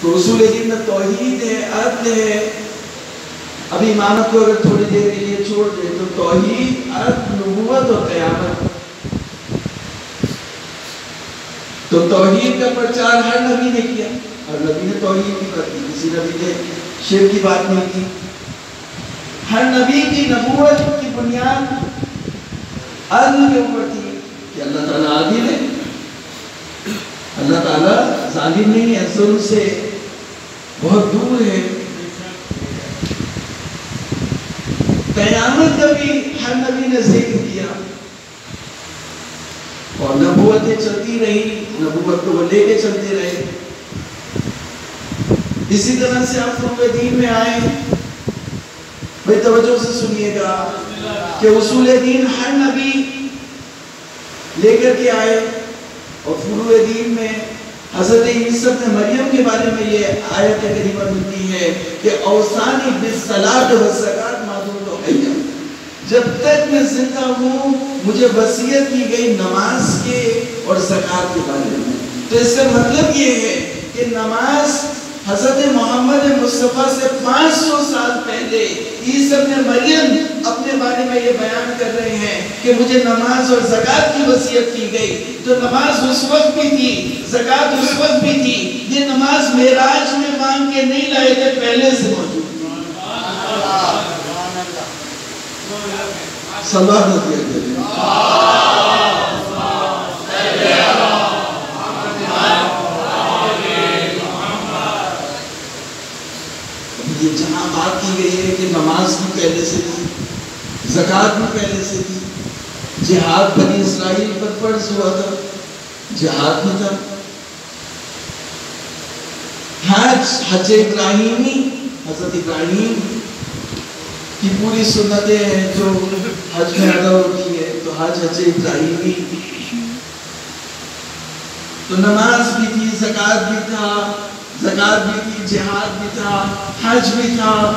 تو رسول دین میں توحید ہے عدل ہے۔ ابھی امامت کو اگر تھوڑی دیر کے لیے چھوڑ دے تو توحید عدل نبوت اور قیامت۔ تو توحید کا پرچار ہر نبی نے کیا۔ ہر نبی نے توحید کی بات کی، کسی نبی نے شیر کی بات نہیں کی۔ ہر نبی کی نبوت کی بنیاد عدل کے اوپر تھی کہ اللہ تعالیٰ عادل ہے۔ اللہ تعالیٰ ظالم نہیں ہے، ظلم سے بہت دور ہے۔ قیامت کا بھی ہر نبی نے ذکر کیا۔ اور نبوتیں چلتی رہی، نبوت کو وہ لے کے چلتے رہے۔ اسی طرح سے آپ فروع دین میں آئے۔ بھائی توجہ سے سنیے گا کہ اصول دین ہر نبی لے کر کے آئے اور فروع دین میں حضرت عیسیٰ مریم کے بارے میں یہ آیت قریبہ ملتی ہے کہ اوسانی بالصلاۃ والزکات معذور ہو گئی جب تک میں زندہ ہوں، مجھے وصیت کی گئی نماز کے اور سکات کے بارے میں۔ تو اس کا مطلب یہ ہے کہ نماز حضرت محمد مصطفیٰ سے پانچ سو سال پہلے عیسیٰ ابن مریم اپنے بارے میں یہ بیان کر رہے ہیں کہ مجھے نماز اور زکات کی وصیت کی گئی۔ تو نماز اس وقت بھی تھی زکات اس وقت بھی تھی یہ نماز معراج میں مانگ کے نہیں لائے تھے، پہلے سے موجود۔ تھی صلاح یہ جہاں بات کی گئی ہے کہ نماز بھی پہلے سے تھی زکات بھی پہلے سے تھی۔ جہاد بنی اسرائیل پر فرض ہوا تھا، جہاد بھی تھا۔ حج حج ابراہیمی، حضرت ابراہیم کی پوری سنتیں ہیں جو حج میں ادا ہوتی ہے تو حج حج ابراہیمی۔ تو نماز بھی تھی زکات بھی تھا۔ زکات بھی تھی جہاد بھی تھا حج بھی تھا۔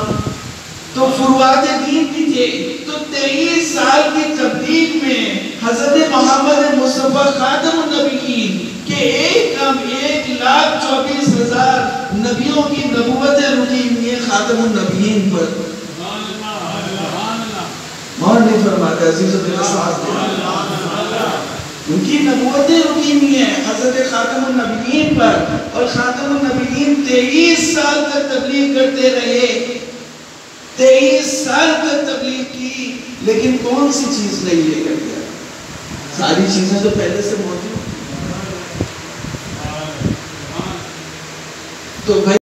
تو فروعات دین بھی تھے۔ تو تیئیس سال کی تبلیغ میں حضرت محمد مصطفیٰ خاتم النبیین کہ ایک کم ایک لاکھ چوبیس ہزار نبیوں کی نبوتیں رکی ہوئی ہیں خاتم النبیین پر۔ اور نہیں فرماتے عزیز و میرا ساتھ دے ان کی نبوتیں رکی ہوئی ہیں حضرت خاتم النبیین پر اور خاتم النبیین تیئیس سال تک تبلیغ کرتے رہے۔ تیئیس سال تک تبلیغ کی، لیکن کون سی چیز نہیں لے کر گیا ساری چیزیں تو پہلے سے موجود تو بھائی